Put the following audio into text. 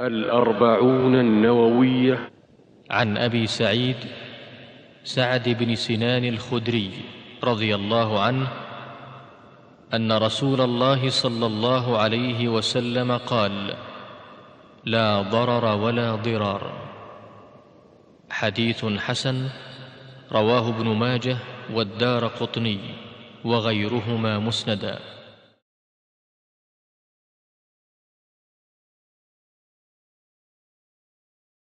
الأربعون النووية. عن أبي سعيد سعد بن سنان الخدري رضي الله عنه أن رسول الله صلى الله عليه وسلم قال لا ضرر ولا ضرار حديث حسن رواه ابن ماجه والدار قطني وغيرهما مسندا.